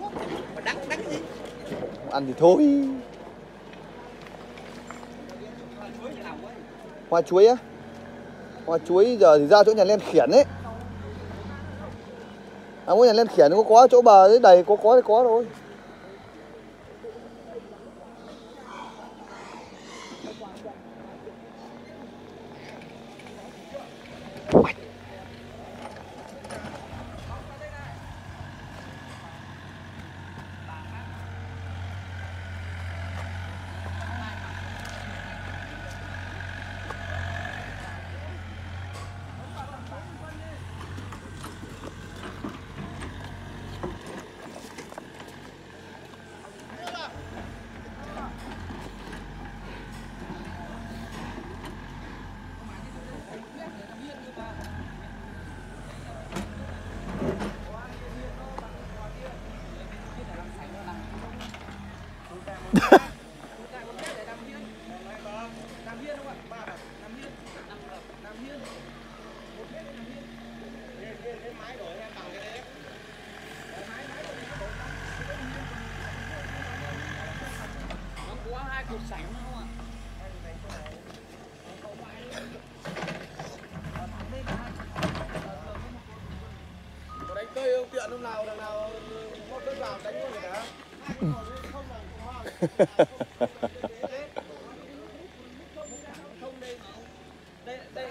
mà đắng đắng gì ăn thì thôi. Hoa chuối á. Hoa chuối giờ thì ra chỗ nhà len khiển ấy. À mỗi nhà len khiển có có chỗ bờ đấy, đầy có có thì có thôi. What? Cây không tiện hôm nào đằng nào móc đất vào đánh luôn người ta đây đây